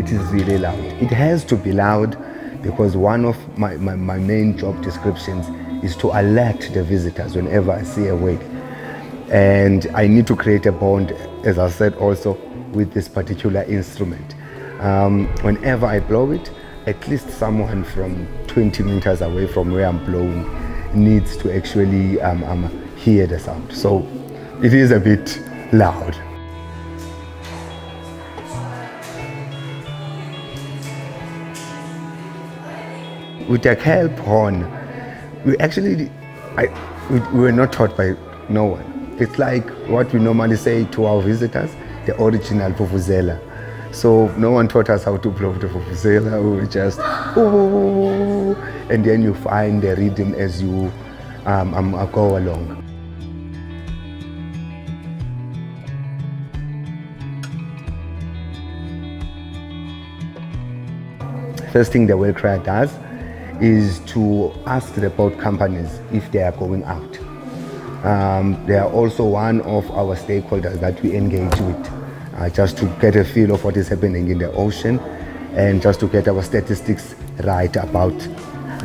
it is really loud. It has to be loud because one of my, my, my main job descriptions is to alert the visitors whenever I see a whale. And I need to create a bond, as I said also, with this particular instrument. Um, whenever I blow it, at least someone from 20 meters away from where I'm blowing needs to actually um, um, hear the sound. So it is a bit loud. With the kelp horn, we actually, I, we, we were not taught by no one. It's like what we normally say to our visitors, the original vuvuzela. So no one taught us how to blow the vuvuzela. We just, ooh, and then you find the rhythm as you um, um, go along. First thing the whale crier does is to ask the boat companies if they are going out. Um, they are also one of our stakeholders that we engage with uh, just to get a feel of what is happening in the ocean and just to get our statistics right about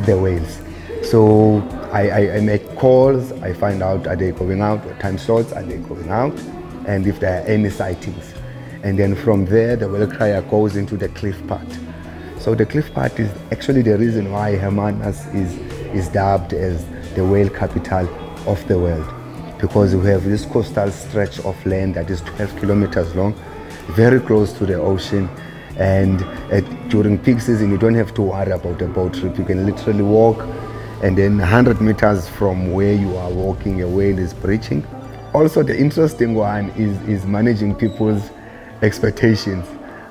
the whales. So I, I, I, make calls, I find out are they going out, what time slots are they going out, and if there are any sightings. And then from there, the whale crier goes into the cliff part. So the cliff part is actually the reason why Hermanus is, is dubbed as the whale capital of the world. Because we have this coastal stretch of land that is 12 kilometers long, very close to the ocean. And at, during peak season, you don't have to worry about a boat trip. You can literally walk and then 100 meters from where you are walking, a whale is breaching. Also, the interesting one is, is managing people's expectations.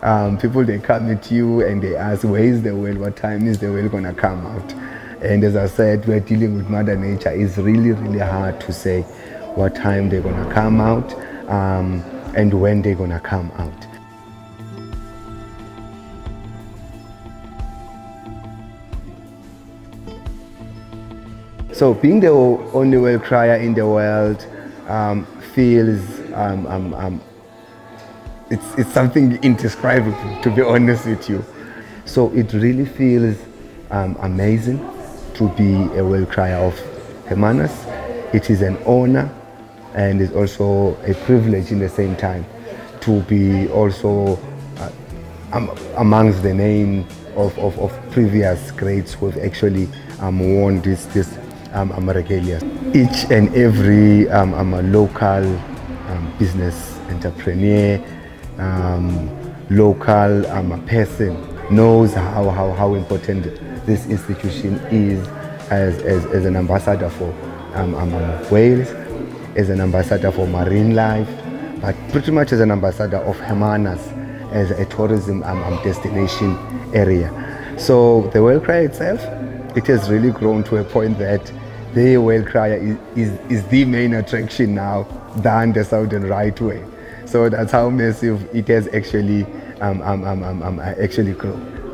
Um, people they come with you and they ask where is the whale what time is the whale gonna come out? And as i said we're dealing with mother nature. It's really really hard to say what time they're gonna come out um, and when they're gonna come out. So being the only whale crier in the world um, feels um, um, um it's, it's something indescribable, to be honest with you. So it really feels um, amazing to be a whale crier of Hermanus. It is an honor and it's also a privilege in the same time to be also uh, amongst the name of, of, of, previous greats who have actually um, won this, this um, regalia. Each and every um, local um, business entrepreneur um, local um, person knows how, how, how important this institution is as, as, as an ambassador for um, um, um, whales, as an ambassador for marine life, but pretty much as an ambassador of Hermanus as a tourism um, um, destination area. So the whale crier itself, it has really grown to a point that the whale crier is, is, is the main attraction now than the Southern Right Whale. So that's how massive it has actually um, um, um, um, um actually grown.